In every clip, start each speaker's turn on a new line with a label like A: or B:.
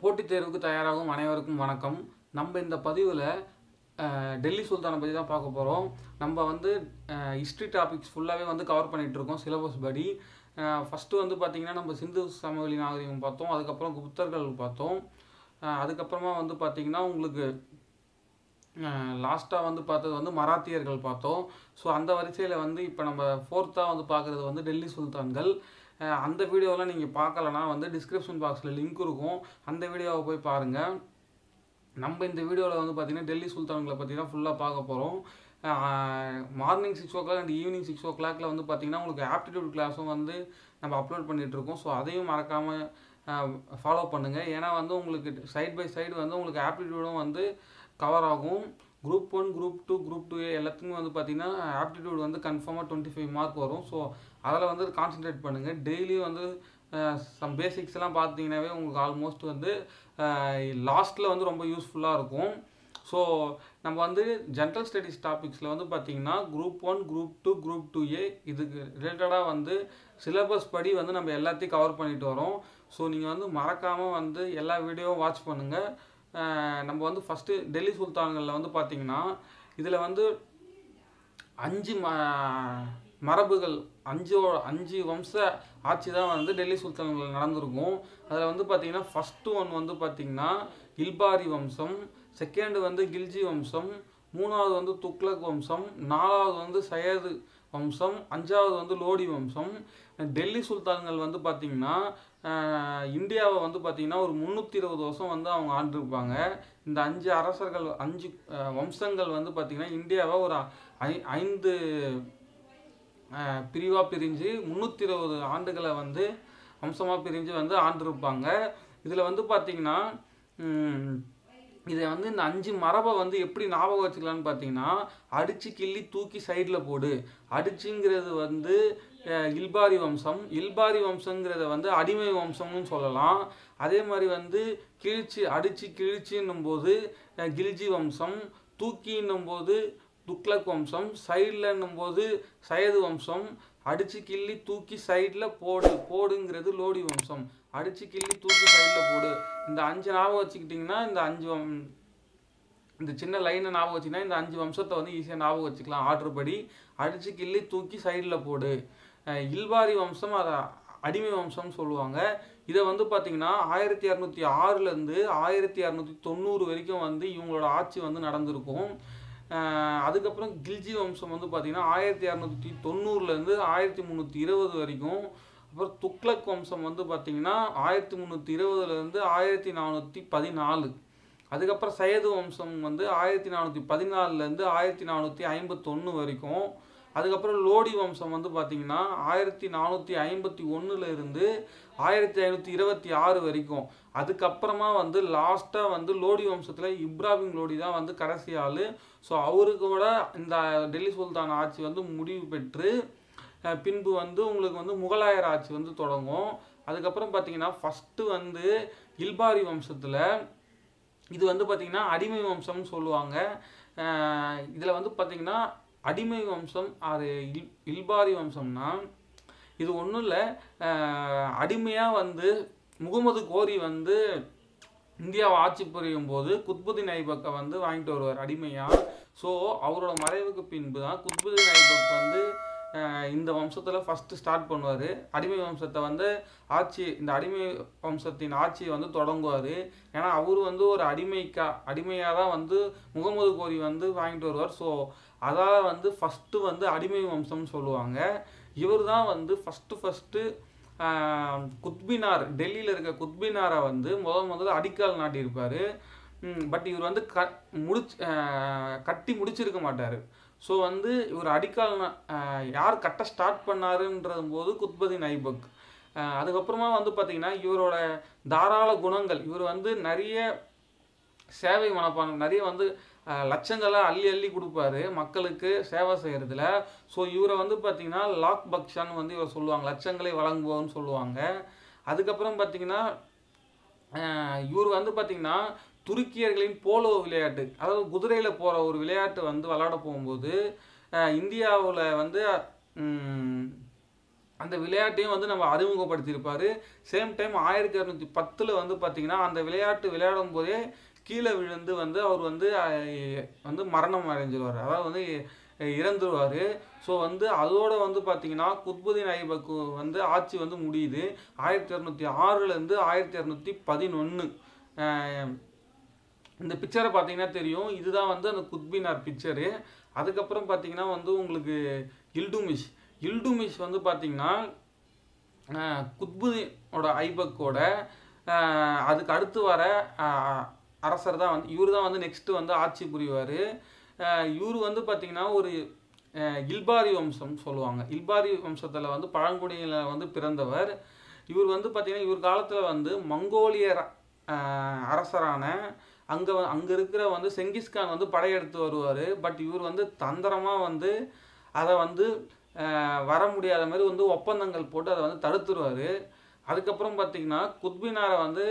A: போட்டித் தேர்வுக்கு தயாராகும் அனைவருக்கும் வணக்கம். நம்ம இந்த பதிவில் டெல்லி சுல்தானை பற்றி தான் பார்க்க போகிறோம் நம்ம வந்து ஹிஸ்ட்ரி டாபிக்ஸ் ஃபுல்லாகவே வந்து கவர் பண்ணிகிட்ருக்கோம் சிலபஸ் படி. ஃபஸ்ட்டு வந்து பார்த்திங்கன்னா நம்ம சிந்து சமவெளி நாகரிகம் பார்த்தோம். அதுக்கப்புறம் குப்தர்கள் பார்த்தோம். அதுக்கப்புறமா வந்து பார்த்திங்கன்னா உங்களுக்கு லாஸ்ட்டாக வந்து பார்த்தது வந்து மராத்தியர்கள் பார்த்தோம். ஸோ அந்த வரிசையில் வந்து இப்போ நம்ம ஃபோர்த்தாக வந்து பார்க்குறது வந்து டெல்லி சுல்தான்கள். அந்த வீடியோலாம் நீங்கள் பார்க்கலனா வந்து டிஸ்கிரிப்ஷன் பாக்ஸில் லிங்க் இருக்கும். அந்த வீடியோவை போய் பாருங்கள் நம்ம இந்த வீடியோவில் வந்து பார்த்திங்கன்னா டெல்லி சுல்தான்களை பற்றி தான் ஃபுல்லாக பார்க்க போகிறோம் morning six o'clock and evening six ஓ கிளாக்கில் வந்து பார்த்திங்கன்னா உங்களுக்கு ஆப்டிடியூட் கிளாஸும் வந்து நம்ம அப்லோட் பண்ணிகிட்ருக்கோம் இருக்கோம். ஸோ அதையும் மறக்காமல் ஃபாலோ பண்ணுங்கள் ஏன்னா வந்து உங்களுக்கு சைட் பை சைடு வந்து உங்களுக்கு ஆப்டிடியூடும் வந்து கவர் ஆகும். Group one group two group two எல்லாத்துக்குமே வந்து பார்த்தீங்கன்னா ஆப்டிடியூட் வந்து கன்ஃபார்மாக டுவெண்ட்டி ஃபைவ் மார்க் வரும். ஸோ அதில் வந்து கான்சென்ட்ரேட் பண்ணுங்கள் டெய்லி வந்து சம் பேசிக்ஸ்லாம் பார்த்தீங்கன்னாவே உங்களுக்கு ஆல்மோஸ்ட் வந்து லாஸ்ட்டில் வந்து ரொம்ப யூஸ்ஃபுல்லாக இருக்கும். ஸோ நம்ம வந்து ஜென்ரல் ஸ்டடீஸ் டாபிக்ஸில் வந்து பார்த்திங்கன்னா group one group two group two A இதுக்கு ரிலேட்டடாக வந்து சிலபஸ் படி வந்து நம்ம எல்லாத்தையும் கவர் பண்ணிட்டு வரோம். ஸோ நீங்கள் வந்து மறக்காமல் வந்து எல்லா வீடியோவும் வாட்ச் பண்ணுங்கள் நம்ம வந்து ஃபஸ்ட்டு டெல்லி சுல்தான்களில் வந்து பார்த்தீங்கன்னா இதில் வந்து அஞ்சு ம மரபுகள் அஞ்சு அஞ்சு வம்ச ஆட்சி தான் வந்து டெல்லி சுல்தான்கள் நடந்திருக்கும். அதில் வந்து பார்த்திங்கன்னா ஃபஸ்ட்டு ஒன் வந்து பார்த்தீங்கன்னா இல்பாரி வம்சம் செகண்டு வந்து கில்ஜி வம்சம் மூணாவது வந்து துக்ளக் வம்சம் நாலாவது வந்து சையது வம்சம் அஞ்சாவது வந்து லோடி வம்சம். டெல்லி சுல்தான்கள் வந்து பார்த்திங்கன்னா இந்தியாவை வந்து பார்த்திங்கன்னா ஒரு முந்நூற்றி இருபது வருஷம் வந்து அவங்க ஆண்டிருப்பாங்க. இந்த அஞ்சு அரசர்கள் அஞ்சு வம்சங்கள் வந்து பார்த்திங்கன்னா இந்தியாவை ஒரு ஐ ஐந்து பிரிவாக பிரிஞ்சு முந்நூற்றி இருபது ஆண்டுகளை வந்து வம்சமாக பிரிஞ்சு வந்து ஆண்டிருப்பாங்க. இதில் வந்து பார்த்திங்கன்னா இதை வந்து இந்த அஞ்சு மரபை வந்து எப்படி ஞாபகம் வச்சுக்கலான்னு பார்த்தீங்கன்னா அடித்து கிள்ளி தூக்கி சைடில் போடு. அடிச்சுங்கிறது வந்து இல்பாரி வம்சம். இல்பாரி வம்சங்கிறத வந்து அடிமை வம்சம்னு சொல்லலாம். அதே மாதிரி வந்து கிழிச்சு அடித்து கிழிச்சுன்னும் போது கில்ஜி வம்சம். தூக்கின்னும் போது துக்ளக் வம்சம் சைடில்ன்னும் போது சயது வம்சம் அடித்து கிள்ளி தூக்கி சைடில் போடு போடுங்கிறது லோடி வம்சம் அடித்து கிள்ளி தூக்கி சைடில் போடு. இந்த அஞ்சு ஞாபகம் வச்சுக்கிட்டிங்கன்னா இந்த அஞ்சு வம் இந்த சின்ன லைனை ஞாபகம் வச்சிங்கன்னா இந்த அஞ்சு வம்சத்தை வந்து ஈஸியாக ஞாபகம் வச்சுக்கலாம். ஆர்டர் படி அடித்து கிள்ளி தூக்கி சைடில் போடு. இல்வாரி வம்சம் அதை அடிமை வம்சம்னு சொல்லுவாங்க. இதை வந்து பார்த்திங்கன்னா ஆயிரத்தி இரநூத்தி ஆறுலேருந்து ஆயிரத்தி இரநூத்தி தொண்ணூறு வரைக்கும் வந்து இவங்களோட ஆட்சி வந்து நடந்திருக்கும். அதுக்கப்புறம் கில்ஜி வம்சம் வந்து பார்த்திங்கன்னா ஆயிரத்தி இரநூத்தி தொண்ணூறுலேருந்து ஆயிரத்தி முந்நூற்றி இருபது வரைக்கும். அப்புறம் துக்ளக் வம்சம் வந்து பார்த்திங்கன்னா ஆயிரத்தி முந்நூற்றி இருபதுலேருந்து ஆயிரத்தி நானூற்றி பதினாலு. அதுக்கப்புறம் சையது வம்சம் வந்து ஆயிரத்தி நானூற்றி பதினாலுலேருந்து ஆயிரத்தி நானூற்றி ஐம்பத்தொன்று வரைக்கும். அதுக்கப்புறம் லோடி வம்சம் வந்து பார்த்திங்கன்னா ஆயிரத்தி நானூற்றி ஐம்பத்தி ஒன்றுலேருந்து ஆயிரத்தி ஐநூற்றி இருபத்தி ஆறு வரைக்கும். அதுக்கப்புறமா வந்து லாஸ்ட்டாக வந்து லோடி வம்சத்தில் இப்ராஹிம் லோடி தான் வந்து கடைசி ஆள். ஸோ அவருக்கு கூட இந்த டெல்லி சுல்தான் ஆட்சி வந்து முடிவு பெற்று பின்பு வந்து உங்களுக்கு வந்து முகலாயர் ஆட்சி வந்து தொடங்கும். அதுக்கப்புறம் பார்த்தீங்கன்னா ஃபஸ்ட்டு வந்து இல்பாரி வம்சத்தில் இது வந்து பார்த்திங்கன்னா அடிமை வம்சம்னு சொல்லுவாங்க. இதில் வந்து பார்த்திங்கன்னா அடிமை வம்சம் அது இல் இல்பாரி வம்சம்னா இது ஒன்றும் இல்லை. அடிமையாக வந்து முகமது கோரி வந்து இந்தியாவை ஆட்சி புரியும் போது குத்புதீன் ஐபக்கை வந்து வாங்கிட்டு வருவார் அடிமையாக ஸோ அவரோட மறைவுக்கு பின்பு தான் குத்புதீன் ஐபக் வந்து இந்த வம்சத்தில் ஃபஸ்ட்டு ஸ்டார்ட் பண்ணுவார். அடிமை வம்சத்தை வந்து ஆட்சி இந்த அடிமை வம்சத்தின் ஆட்சியை வந்து தொடங்குவார். ஏன்னா அவர் வந்து ஒரு அடிமைக்கா அடிமையாக தான் வந்து முகமது கோரி வந்து வாங்கிட்டு வருவார். ஸோ அதால் வந்து ஃபஸ்ட்டு வந்து அடிமை வம்சம்னு சொல்லுவாங்க. இவர் தான் வந்து ஃபஸ்ட்டு ஃபஸ்ட்டு குத்பினார் டெல்லியில் இருக்க குத்பினாரை வந்து முதல் முதல்ல அடிக்கால் நாட்டியிருப்பார். பட் இவர் வந்து க முடிச்சு கட்டி முடிச்சிருக்க மாட்டார். ஸோ வந்து இவர் அடிக்கால் யார் கட்ட ஸ்டார்ட் பண்ணாருன்றது போது குத்பதீன் ஐபக் அதுக்கப்புறமா வந்து பார்த்திங்கன்னா இவரோட தாராள குணங்கள் இவர் வந்து நிறைய சேவை மனப்பான் நிறைய வந்து லட்சங்களை அள்ளி அள்ளி கொடுப்பாரு மக்களுக்கு சேவை செய்கிறதுல ஸோ இவரை வந்து பார்த்திங்கன்னா லாக் பக்ஷான்னு வந்து இவர் சொல்லுவாங்க. லட்சங்களை வழங்குவோம்னு சொல்லுவாங்க. அதுக்கப்புறம் பார்த்திங்கன்னா இவர் வந்து பார்த்திங்கன்னா துருக்கியர்களின் போலோ விளையாட்டு அதாவது குதிரையில் போகிற ஒரு விளையாட்டு வந்து விளையாட போகும்போது இந்தியாவில் வந்து அந்த விளையாட்டையும் வந்து நம்ம அறிமுகப்படுத்தியிருப்பார். சேம் டைம் ஆயிரத்தி இரநூத்தி பத்தில் வந்து பார்த்திங்கன்னா அந்த விளையாட்டு விளையாடும் போதே கீழே விழுந்து வந்து அவர் வந்து வந்து மரணம் அடைஞ்சிருவார். அதாவது வந்து இறந்துருவார். ஸோ வந்து அதோட வந்து பார்த்தீங்கன்னா குத்புதீன் ஐபக்கு வந்து ஆட்சி வந்து முடியுது. ஆயிரத்தி இரநூத்தி ஆறுலேருந்து ஆயிரத்தி இரநூத்தி பதினொன்று இந்த பிக்சரை பார்த்தீங்கன்னா தெரியும். இதுதான் வந்து அந்த குத்பினார் பிக்சரு அதுக்கப்புறம் பார்த்தீங்கன்னா வந்து உங்களுக்கு இல்டுமிஷ். இல்டுமிஷ் வந்து பார்த்தீங்கன்னா குத்புதீனோட ஐபக்கோட அதுக்கு அடுத்து வர அரசர் தான் வந்து இவர் தான் வந்து நெக்ஸ்ட்டு வந்து ஆட்சி புரிவார். இவர் வந்து பார்த்திங்கன்னா ஒரு இல்பாரி வம்சம் சொல்லுவாங்க. இல்பாரி வம்சத்தில் வந்து பழங்குடியில் வந்து பிறந்தவர். இவர் வந்து பார்த்திங்கன்னா இவர் காலத்தில் வந்து மங்கோலிய ர- அரசரான அங்கே அங்கே இருக்கிற வந்து செங்கிஸ்கான் வந்து படையெடுத்து வருவார். பட் இவர் வந்து தந்திரமாக வந்து அதை வந்து வர முடியாத மாதிரி வந்து ஒப்பந்தங்கள் போட்டு அதை வந்து தடுத்துருவார். அதுக்கப்புறம் பார்த்தீங்கன்னா குத்பினாரை வந்து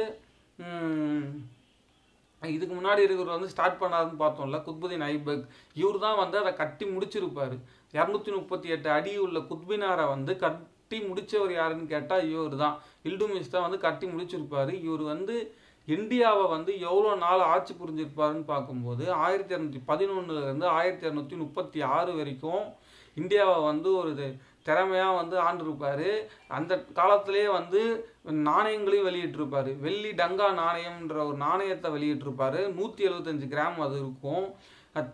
A: இதுக்கு முன்னாடி இருக்கிறவர் வந்து ஸ்டார்ட் பண்ணாருன்னு பார்த்தோம்ல குத்புதீன் ஐபக். இவர் தான் வந்து அதை கட்டி முடிச்சிருப்பார். இரநூத்தி முப்பத்தி எட்டு அடி உள்ள குத்பினாரை வந்து கட்டி முடித்தவர் யாருன்னு கேட்டால் இவர் தான் இல்டுமிஸ் தான் வந்து கட்டி முடிச்சிருப்பார். இவர் வந்து இந்தியாவை வந்து எவ்வளோ நாள் ஆட்சி புரிஞ்சிருப்பாருன்னு பார்க்கும்போது ஆயிரத்தி இரநூத்தி பதினொன்றுலேருந்து ஆயிரத்தி இரநூத்தி முப்பத்தி ஆறு வரைக்கும் இந்தியாவை வந்து ஒரு திறமையாக வந்து ஆண்டிருப்பார். அந்த காலத்திலே வந்து நாணயங்களையும் வெளியிட்டிருப்பார். வெள்ளி டங்கா நாணயம்ன்ற ஒரு நாணயத்தை வெளியிட்டிருப்பார். நூற்றி எழுபத்தஞ்சு கிராம் அது இருக்கும்.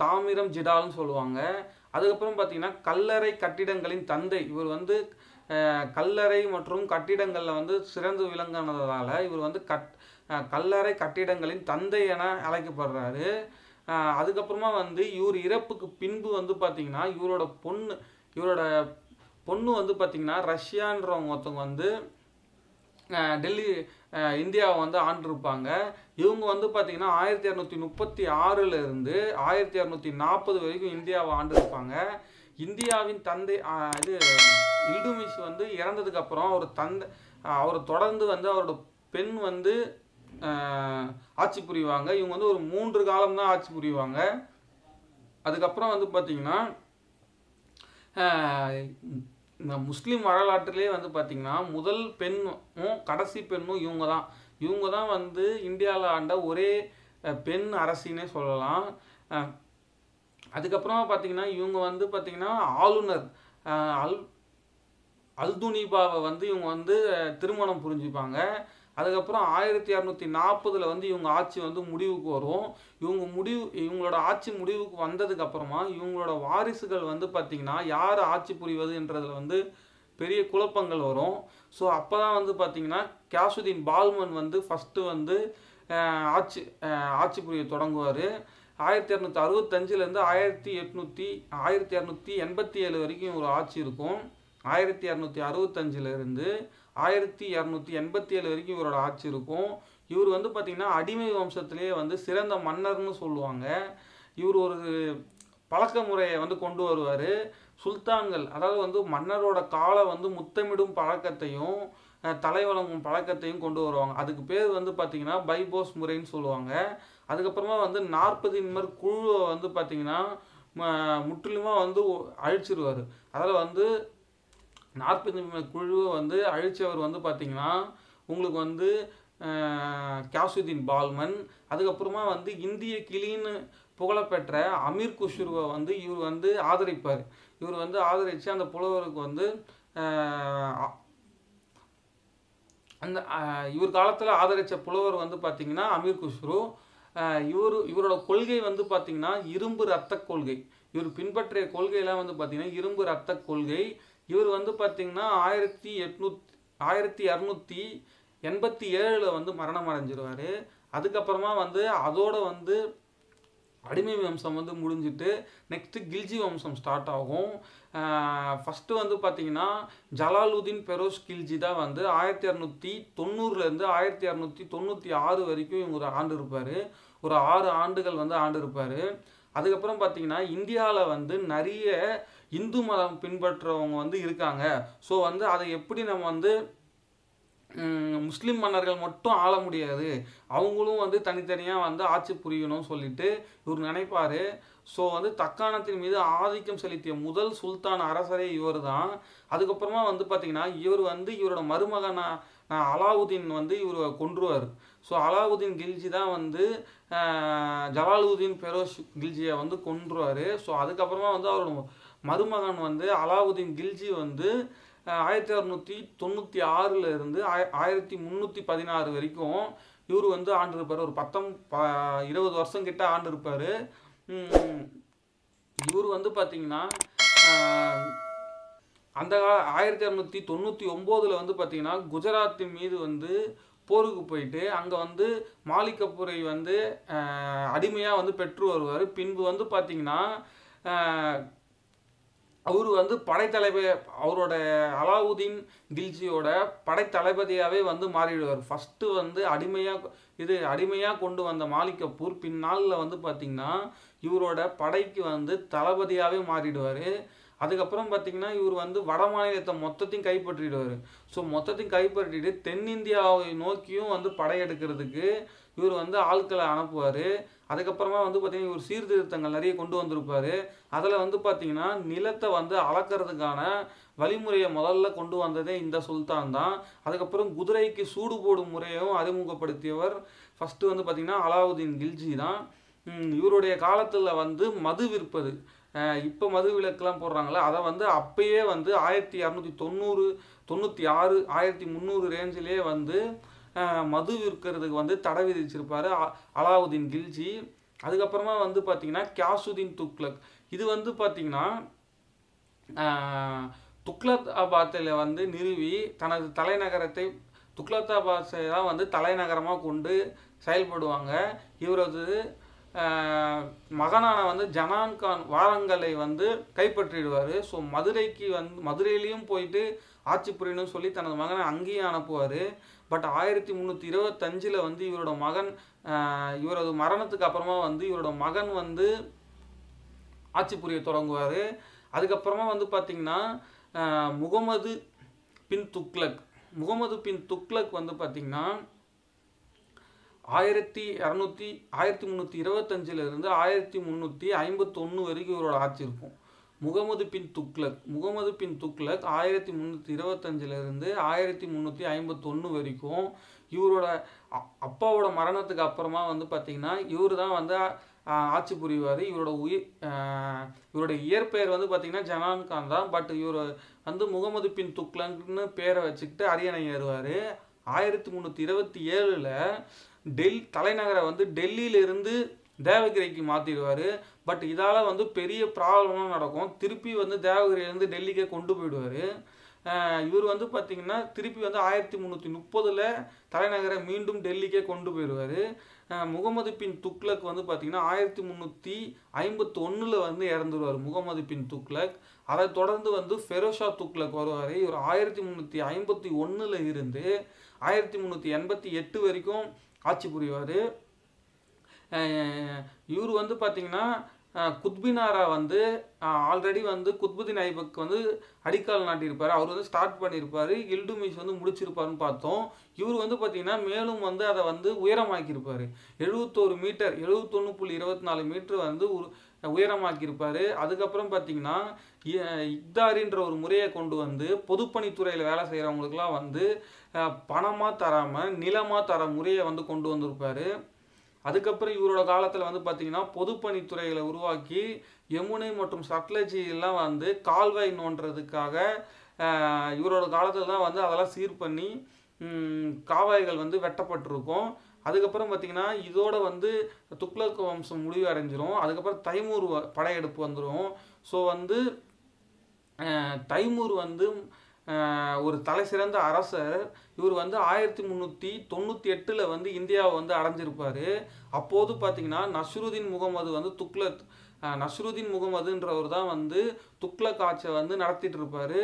A: தாமிரம் ஜிடால்னு சொல்லுவாங்க. அதுக்கப்புறம் பார்த்தீங்கன்னா கல்லறை கட்டிடங்களின் தந்தை. இவர் வந்து கல்லறை மற்றும் கட்டிடங்களில் வந்து சிறந்து விளங்கினதால் இவர் வந்து கட் கல்லறை கட்டிடங்களின் தந்தை என அழைக்கப்படுறாரு. அதுக்கப்புறமா வந்து இவர் இறப்புக்கு பின்பு வந்து பார்த்திங்கன்னா இவரோட பொண்ணு இவரோட பொண்ணு வந்து பார்த்திங்கன்னா ரஷ்யான்றவங்க ஒருத்தவங்க வந்து டெல்லி இந்தியாவை வந்து ஆண்டிருப்பாங்க. இவங்க வந்து பார்த்திங்கன்னா ஆயிரத்தி இரநூத்தி முப்பத்தி ஆறுலேருந்து ஆயிரத்தி இரநூத்தி நாற்பது வரைக்கும் இந்தியாவை ஆண்டிருப்பாங்க. இந்தியாவின் தந்தை இது இல்டுமிஸ் வந்து இறந்ததுக்கப்புறம் அவர் தந்தை அவரை தொடர்ந்து வந்து அவரோட பெண் வந்து ஆட்சி புரிவாங்க. இவங்க வந்து ஒரு மூன்று காலம் தான் ஆட்சி புரிவாங்க. அதுக்கப்புறம் வந்து பார்த்திங்கன்னா இந்த முஸ்லீம் வரலாற்றிலே வந்து பார்த்திங்கன்னா முதல் பெண்ணும் கடைசி பெண்ணும் இவங்க தான் இவங்க தான் வந்து இந்தியாவில் ஆண்ட ஒரே பெண் அரசினே சொல்லலாம். அதுக்கப்புறமா பார்த்தீங்கன்னா இவங்க வந்து பார்த்திங்கன்னா ஆளுநர் அல் அல்துனிபாவை வந்து இவங்க வந்து திருமணம் புரிஞ்சுப்பாங்க. அதுக்கப்புறம் ஆயிரத்தி இரநூத்தி நாற்பதில் வந்து இவங்க ஆட்சி வந்து முடிவுக்கு வரும். இவங்க முடிவு இவங்களோட ஆட்சி முடிவுக்கு வந்ததுக்கு அப்புறமா இவங்களோட வாரிசுகள் வந்து பார்த்திங்கன்னா யார் ஆட்சி புரிவதுன்றதுல வந்து பெரிய குழப்பங்கள் வரும். ஸோ அப்போ தான் வந்து பார்த்திங்கன்னா கேசுதீன் பால்மன் வந்து ஃபஸ்ட்டு வந்து ஆட்சி ஆட்சி புரிய தொடங்குவார். ஆயிரத்தி இரநூத்தி அறுபத்தஞ்சிலேருந்து ஆயிரத்தி எட்நூற்றி ஆயிரத்தி இரநூத்தி எண்பத்தி ஏழு வரைக்கும் ஒரு ஆட்சி இருக்கும். ஆயிரத்தி இரநூத்தி அறுபத்தஞ்சிலேருந்து ஆயிரத்தி இரநூத்தி எண்பத்தி ஏழு வரைக்கும் இவரோட ஆட்சி இருக்கும். இவர் வந்து பார்த்திங்கன்னா அடிமை வம்சத்திலேயே வந்து சிறந்த மன்னர்னு சொல்லுவாங்க. இவர் ஒரு பழக்க முறையை வந்து கொண்டு வருவார். சுல்தான்கள் அதாவது வந்து மன்னரோட காலை வந்து முத்தமிடும் பழக்கத்தையும் தலை வழங்கும் பழக்கத்தையும் கொண்டு வருவாங்க. அதுக்கு பேர் வந்து பார்த்திங்கன்னா பைபோஸ் முறைன்னு சொல்லுவாங்க. அதுக்கப்புறமா வந்து நாற்பதின்மர் குழுவை வந்து பார்த்திங்கன்னா முற்றிலுமாக வந்து அழிச்சிருவார். அதில் வந்து நாற்பது குழுவை வந்து அழிச்சவர் வந்து பார்த்திங்கன்னா உங்களுக்கு வந்து கியாசுதீன் பால்மன் அதுக்கப்புறமா வந்து இந்திய கிளின்னு புகழப்பெற்ற அமீர் குஷ்ருவை வந்து இவர் வந்து ஆதரிப்பார். இவர் வந்து ஆதரித்து அந்த புலவருக்கு வந்து அந்த இவர் காலத்தில் ஆதரித்த புலவர் வந்து பார்த்திங்கன்னா அமீர் குஷ்ரு. இவர் இவரோட கொள்கை வந்து பார்த்திங்கன்னா இரும்பு ரத்த கொள்கை. இவர் பின்பற்றிய கொள்கையெல்லாம் வந்து பார்த்திங்கன்னா இரும்பு ரத்த கொள்கை. இவர் வந்து பார்த்திங்கன்னா ஆயிரத்தி எட்நூத்தி ஆயிரத்தி இரநூத்தி எண்பத்தி ஏழில் வந்து மரணம் அடைஞ்சிருவார். அதுக்கப்புறமா வந்து அதோட வந்து அடிமை வம்சம் வந்து முடிஞ்சிட்டு நெக்ஸ்ட்டு கில்ஜி வம்சம் ஸ்டார்ட் ஆகும். ஃபஸ்ட்டு வந்து பார்த்தீங்கன்னா ஜலாலுதீன் பெரோஸ் கில்ஜி தான் வந்து ஆயிரத்தி இரநூத்தி தொண்ணூறுலேருந்து ஆயிரத்தி இரநூத்தி தொண்ணூற்றி ஆறு வரைக்கும் இவங்க ஒரு ஆண்டு இருப்பார். ஒரு ஆறு ஆண்டுகள் வந்து ஆண்டு இருப்பார். அதுக்கப்புறம் பார்த்தீங்கன்னா இந்தியாவில் வந்து நிறைய இந்து மதம் பின்பற்றுறவங்க வந்து இருக்காங்க. ஸோ வந்து அதை எப்படி நம்ம வந்து முஸ்லீம் மன்னர்கள் மட்டும் ஆள முடியாது. அவங்களும் வந்து தனித்தனியாக வந்து ஆட்சி புரியணும்னு சொல்லிட்டு இவர் நினைப்பார். ஸோ வந்து தக்காணத்தின் மீது ஆதிக்கம் செலுத்திய முதல் சுல்தான் அரசரே இவர் தான் அதுக்கப்புறமா வந்து பார்த்திங்கன்னா இவர் வந்து இவரோட மருமகனா அலாவுதீன் வந்து இவர் கொன்றுவார். ஸோ அலாவுதீன் கில்ஜி தான் வந்து ஜலாலுதீன் பெரோஷ் கில்ஜியை வந்து கொன்றுவார். ஸோ அதுக்கப்புறமா வந்து அவரோட மருமகன் வந்து அலாவுதீன் கில்ஜி வந்து ஆயிரத்தி அறுநூற்றி தொண்ணூற்றி ஆறில் இருந்து ஆய- ஆயிரத்தி முந்நூற்றி பதினாறு வரைக்கும் இவர் வந்து ஆண்டிருப்பார். ஒரு பத்தம் ப இருபது வருஷம் கிட்ட ஆண்டிருப்பார். இவர் வந்து பார்த்தீங்கன்னா அந்த கால ஆயிரத்தி இரநூத்தி தொண்ணூற்றி ஒம்போதில் வந்து பார்த்தீங்கன்னா குஜராத்தின் மீது வந்து போருக்கு போயிட்டு அங்கே வந்து மாலிகப்பூரை வந்து அடிமையாக வந்து பெற்று வருவார். பின்பு வந்து பார்த்தீங்கன்னா அவர் வந்து படைத்தலைவர் அவரோட அலாவுதீன் கில்ஜியோட படைத்தளபதியாகவே வந்து மாறிடுவார். ஃபஸ்ட்டு வந்து அடிமையாக இது அடிமையாக கொண்டு வந்த மாலிக் கபூர் பின்னாளில் வந்து பார்த்திங்கன்னா இவரோட படைக்கு வந்து தளபதியாகவே மாறிடுவார். அதுக்கப்புறம் பார்த்திங்கன்னா இவர் வந்து வட மாநிலத்தை மொத்தத்தையும் கைப்பற்றிடுவார். ஸோ மொத்தத்தையும் கைப்பற்றிட்டு தென்னிந்தியாவை நோக்கியும் வந்து படையெடுக்கிறதுக்கு இவர் வந்து ஆட்களை அனுப்புவார். அதுக்கப்புறமா வந்து பார்த்தீங்கன்னா ஒரு சீர்திருத்தங்கள் நிறைய கொண்டு வந்திருப்பார். அதில் வந்து பார்த்தீங்கன்னா நிலத்தை வந்து அளக்கிறதுக்கான வழிமுறையை முதல்ல கொண்டு வந்ததே இந்த சுல்தான் தான். அதுக்கப்புறம் குதிரைக்கு சூடு போடும் முறையும் அறிமுகப்படுத்தியவர் ஃபஸ்ட்டு வந்து பார்த்திங்கன்னா அலாவுதீன் கில்ஜி தான். இவருடைய காலத்தில் வந்து மது விற்பது. இப்போ மது விலக்குலாம் போடுறாங்களே அதை வந்து அப்பயே வந்து ஆயிரத்தி இரநூத்தி தொண்ணூறு தொண்ணூற்றி ஆறு ஆயிரத்தி முந்நூறு ரேஞ்சிலே வந்து மது விற்கிறதுக்கு வந்து தடை விதிச்சிருப்பார். அ- அலாவுதீன் கில்ஜி. அதுக்கப்புறமா வந்து பார்த்தீங்கன்னா கியாசுதீன் துக்லக் இது வந்து பார்த்தீங்கன்னா துக்லத்தாபாத்தில் வந்து நிறுவி தனது தலைநகரத்தை துக்லத்தாபாத்தை தான் வந்து தலைநகரமாக கொண்டு செயல்படுவாங்க. இவரது மகனான வந்து ஜனான் கான் வாரங்கலை வந்து கைப்பற்றிடுவார். ஸோ மதுரைக்கு வந்து மதுரையிலையும் போயிட்டு ஆட்சி புரியணும்னு சொல்லி தனது மகனை அங்கேயும் அனுப்புவார். பட் ஆயிரத்தி முந்நூற்றி இருபத்தஞ்சில் வந்து இவரோட மகன் இவரது மரணத்துக்கு அப்புறமா வந்து இவரோட மகன் வந்து ஆட்சி புரிய தொடங்குவார். அதுக்கப்புறமா வந்து பார்த்திங்கன்னா முகமது பின் துக்லக் முகமது பின் துக்லக் வந்து பார்த்திங்கன்னா ஆயிரத்தி இரநூத்தி ஆயிரத்தி முந்நூற்றி இருபத்தஞ்சிலிருந்து ஆயிரத்தி முந்நூற்றி ஐம்பத்தொன்று வரைக்கும் இவரோட ஆட்சி இருக்கும். முகமது பின் துக்ளக் முகமது பின் துக்ளக் ஆயிரத்தி முந்நூற்றி இருபத்தஞ்சிலிருந்து ஆயிரத்தி முந்நூற்றி ஐம்பத்தொன்று வரைக்கும் இவரோட அப்பாவோட மரணத்துக்கு அப்புறமா வந்து பார்த்திங்கன்னா இவர் தான் வந்து ஆட்சி புரிவார். இவரோட உயிர் இவரோட இயற்பெயர் வந்து பார்த்திங்கன்னா ஜனான் கான் தான். பட் இவர் வந்து முகமது பின் துக்ளக்னு பேரை வச்சுக்கிட்டு அரியணை ஏறுவார் ஆயிரத்தி முந்நூற்றி இருபத்தி ஏழில் டெல் தலைநகரை வந்து டெல்லியிலிருந்து தேவகிரிக்கு மாற்றிடுவார் பட் இதால் வந்து பெரிய ப்ராப்ளம்லாம் நடக்கும். திருப்பி வந்து தேவகிரியிலேருந்து டெல்லிக்கே கொண்டு போயிடுவார். இவர் வந்து பார்த்திங்கன்னா திருப்பி வந்து ஆயிரத்தி முந்நூற்றி முப்பதில் தலைநகரை மீண்டும் டெல்லிக்கே கொண்டு போயிடுவார். முகமது பின் துக்ளக் வந்து பார்த்திங்கன்னா ஆயிரத்தி முந்நூற்றி ஐம்பத்தி ஒன்றில் வந்து இறந்துருவார் முகமது பின் துக்ளக். அதை தொடர்ந்து வந்து ஃபெரோஷா துக்ளக் வருவார். இவர் ஆயிரத்தி முந்நூற்றி ஐம்பத்தி ஒன்றில் இருந்து ஆயிரத்தி முந்நூற்றி எண்பத்தி எட்டு வரைக்கும் ஆட்சி புரிவார் இவர் வந்து பார்த்தீங்கன்னா குத்பினாரா வந்து ஆல்ரெடி வந்து குத்புதீன் ஐபக் வந்து அடிக்கால் நாட்டியிருப்பார். அவர் வந்து ஸ்டார்ட் பண்ணியிருப்பார். இல்டுமிஷ் வந்து முடிச்சிருப்பாருன்னு பார்த்தோம். இவர் வந்து பார்த்தீங்கன்னா மேலும் வந்து அதை வந்து உயரமாக்கியிருப்பார். எழுபத்தோரு மீட்டர் எழுபத்தொன்று புள்ளி இருபத்தி நாலு மீட்டர் வந்து ஒரு உயரமாக்கியிருப்பார். அதுக்கப்புறம் பார்த்தீங்கன்னா இ- இக்தாரின்ற ஒரு முறையை கொண்டு வந்து பொதுப்பணித்துறையில் வேலை செய்கிறவங்களுக்குலாம் வந்து பணமாக தராமல் நிலமாக தர முறையை வந்து கொண்டு வந்திருப்பாரு. அதுக்கப்புறம் இவரோட காலத்தில் வந்து பார்த்தீங்கன்னா பொதுப்பணித்துறைகளை உருவாக்கி யமுனை மற்றும் சட்லஜி வந்து கால்வாய் நோண்டுறதுக்காக இவரோட காலத்தில் தான் வந்து அதெல்லாம் சீர் பண்ணி காவாய்கள் வந்து வெட்டப்பட்டிருக்கும். அதுக்கப்புறம் பார்த்தீங்கன்னா இதோட வந்து துக்ளக் வம்சம் முடிவு அடைஞ்சிரும். அதுக்கப்புறம் தைமூர் வ- படையெடுப்பு வந்துடும் ஸோ வந்து தைமூர் வந்து ஒரு தலை சிறந்த அரசர். இவர் வந்து ஆயிரத்தி முந்நூற்றி தொண்ணூற்றி எட்டில் வந்து இந்தியாவை வந்து அடைஞ்சிருப்பார். அப்போது பார்த்தீங்கன்னா நஸ்ருதீன் முகமது வந்து துக்லத் நஸ்ருதீன் முகமதுன்றவர் தான் வந்து துக்ளக் ஆட்சியை வந்து நடத்திட்டு இருப்பார்.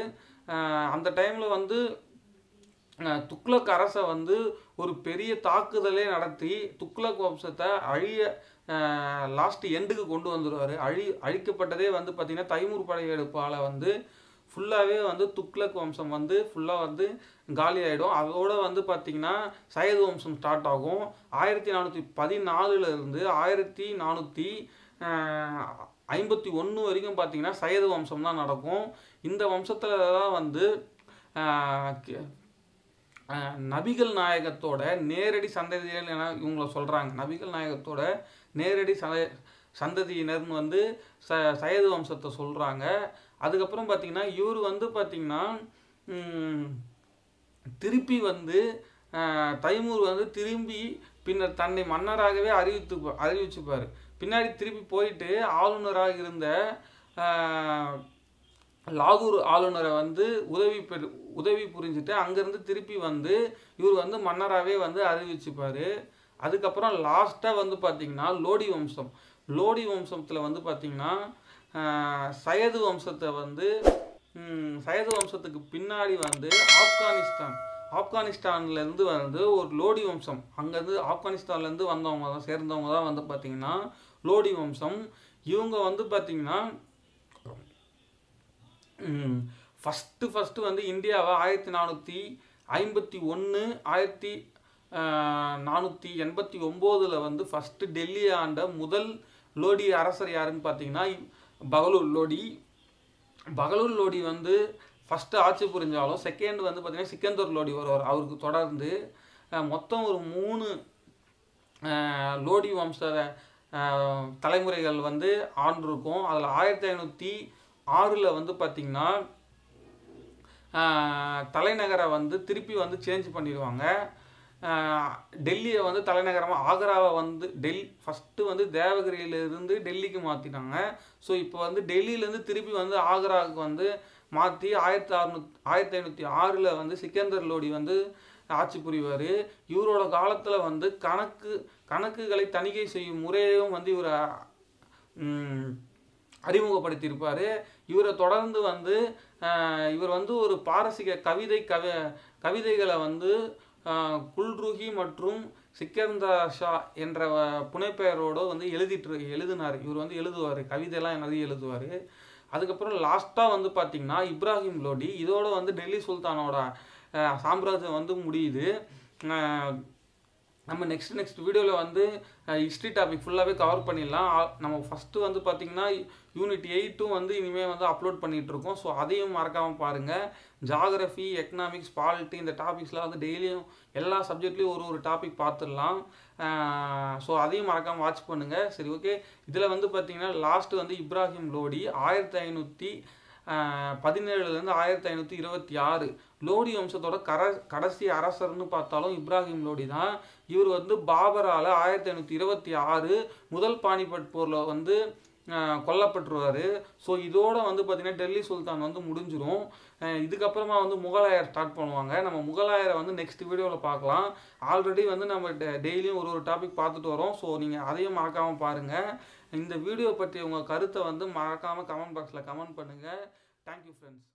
A: அந்த டைமில் வந்து துக்ளக் அரசை வந்து ஒரு பெரிய தாக்குதலே நடத்தி துக்ளக் வம்சத்தை அழிய லாஸ்ட் எண்டுக்கு கொண்டு வந்துடுவார் அழி அழிக்கப்பட்டதே வந்து பார்த்திங்கன்னா தைமூர் படையெடுப்பால் வந்து ஃபுல்லாகவே வந்து துக்ளக் வம்சம் வந்து ஃபுல்லாக வந்து காலி ஆகிடும் அதோட வந்து பார்த்திங்கன்னா சையது வம்சம் ஸ்டார்ட் ஆகும். ஆயிரத்தி நானூற்றி பதினாலுலேருந்து ஆயிரத்தி நானூற்றி ஐம்பத்தி ஒன்று வரைக்கும் பார்த்தீங்கன்னா சையது வம்சம் தான் நடக்கும். இந்த வம்சத்தில் தான் வந்து நபிகள் நாயகத்தோட நேரடி சந்ததியினர் என இவங்கள சொல்கிறாங்க நபிகள் நாயகத்தோட நேரடி சந்த சந்ததியினர்னு வந்து ச சையது வம்சத்தை சொல்கிறாங்க அதுக்கப்புறம் பார்த்திங்கன்னா இவர் வந்து பார்த்திங்கன்னா திருப்பி வந்து தைமூர் வந்து திரும்பி பின்னர் தன்னை மன்னராகவே அறிவித்து அறிவிச்சுப்பார். பின்னாடி திருப்பி போயிட்டு ஆளுநராக இருந்த லாகூர் ஆளுநரை வந்து உதவி பெறு உதவி புரிஞ்சுட்டு அங்கேருந்து திருப்பி வந்து இவர் வந்து மன்னராகவே வந்து அறிவிச்சுப்பார். அதுக்கப்புறம் லாஸ்ட்டாக வந்து பார்த்திங்கன்னா லோடி வம்சம். லோடி வம்சத்தில் வந்து பார்த்திங்கன்னா சயது வம்சத்தை வந்து சையது சயது வம்சத்துக்கு பின்னாடி வந்து ஆப்கானிஸ்தான். ஆப்கானிஸ்தான்லேருந்து வந்து ஒரு லோடி வம்சம். அங்கேருந்து ஆப்கானிஸ்தான்லேருந்து வந்தவங்க தான் சேர்ந்தவங்க தான் வந்து பார்த்திங்கன்னா லோடி வம்சம். இவங்க வந்து பார்த்திங்கன்னா ஃபஸ்ட்டு ஃபஸ்ட்டு வந்து இந்தியாவை ஆயிரத்தி நானூற்றி ஐம்பத்தி ஒன்று ஆயிரத்தி நானூற்றி எண்பத்தி ஒம்போதில் வந்து ஃபஸ்ட்டு டெல்லி ஆண்ட முதல் லோடி அரசர் யாருன்னு பார்த்தீங்கன்னா பகலூர் லோடி. பகலூர் லோடி வந்து ஃபஸ்ட்டு ஆட்சி புரிஞ்சாலும் செகண்ட் வந்து பார்த்தீங்கன்னா சிக்கந்தர் லோடி வருவார் அவருக்கு தொடர்ந்து மொத்தம் ஒரு மூணு லோடி வம்ச தலைமுறைகள் வந்து ஆண்டிருக்கும். அதில் ஆயிரத்தி ஐநூற்றி ஆறில் வந்து பார்த்திங்கன்னா தலைநகரை வந்து திருப்பி வந்து சேஞ்ச் பண்ணிடுவாங்க. டெல்லியை வந்து தலைநகரமாக ஆக்ராவை வந்து டெல் ஃபஸ்ட்டு வந்து தேவகிரியிலிருந்து டெல்லிக்கு மாற்றிட்டாங்க ஸோ இப்போ வந்து டெல்லியிலேருந்து திருப்பி வந்து ஆக்ராவுக்கு வந்து மாற்றி ஆயிரத்தி அறுநூத் ஆயிரத்தி ஐநூற்றி ஆறில் வந்து சிக்கந்தர் லோடி வந்து ஆட்சி புரிவார். இவரோட காலத்தில் வந்து கணக்கு கணக்குகளை தணிக்கை செய்யும் முறையையும் வந்து இவர் அறிமுகப்படுத்தியிருப்பார். இவரை தொடர்ந்து வந்து இவர் வந்து ஒரு பாரசீக கவிதை கவி கவிதைகளை வந்து ஆஹ், குல்ருஹி மற்றும் சிக்கந்தா ஷா என்ற வ- புனைப்பெயரோடு வந்து எழுதிட்டு எழுதினார். இவர் வந்து எழுதுவார். கவிதையெல்லாம் என்னது எழுதுவார். அதுக்கப்புறம் லாஸ்ட்டாக வந்து பார்த்திங்கன்னா இப்ராஹிம் லோடி. இதோட வந்து டெல்லி சுல்தானோட சாம்ராஜ்யம் வந்து முடியுது. நம்ம நெக்ஸ்ட் நெக்ஸ்ட் வீடியோவில் வந்து ஹிஸ்ட்ரி டாபிக் ஃபுல்லாகவே கவர் பண்ணிடலாம். நம்ம ஃபஸ்ட்டு வந்து பார்த்திங்கன்னா யூனிட் எயிட்டும் வந்து இனிமேல் வந்து அப்லோட் பண்ணிகிட்டு இருக்கோம். ஸோ அதையும் மறக்காமல் பாருங்கள் ஜாகிரஃபி எக்கனாமிக்ஸ் பாலிட்டி இந்த டாபிக்ஸ்லாம் வந்து டெய்லியும் எல்லா சப்ஜெக்ட்லேயும் ஒரு ஒரு டாபிக் பார்த்துடலாம் ஸோ அதையும் மறக்காமல் வாட்ச் பண்ணுங்கள் சரி ஓகே இதில் வந்து பார்த்திங்கன்னா லாஸ்ட்டு வந்து இப்ராஹிம் லோடி ஆயிரத்தி ஐநூற்றி பதினேழுலேருந்து ஆயிரத்தி ஐநூற்றி இருபத்தி ஆறு. லோடி வம்சத்தோட கர கடைசி அரசர்னு பார்த்தாலும் இப்ராஹிம் லோடி தான். இவர் வந்து பாபரால் ஆயிரத்தி ஐநூற்றி இருபத்தி ஆறு முதல் பானிபட் போரில் வந்து கொல்லப்பட்டுருவார். ஸோ இதோட வந்து பார்த்திங்கன்னா டெல்லி சுல்தான் வந்து முடிஞ்சிடும் இதுக்கப்புறமா வந்து முகலாயர் ஸ்டார்ட் பண்ணுவாங்க. நம்ம முகலாயரை வந்து நெக்ஸ்ட் வீடியோவில் பார்க்கலாம். ஆல்ரெடி வந்து நம்ம டெய்லியும் ஒரு ஒரு டாபிக் பார்த்துட்டு வரோம். ஸோ நீங்கள் அதையும் மறக்காமல் பாருங்கள் இந்த வீடியோ பற்றி உங்கள் கருத்தை வந்து மறக்காமல் கமெண்ட் பாக்ஸில் கமெண்ட் பண்ணுங்கள் தேங்க்யூ ஃப்ரெண்ட்ஸ்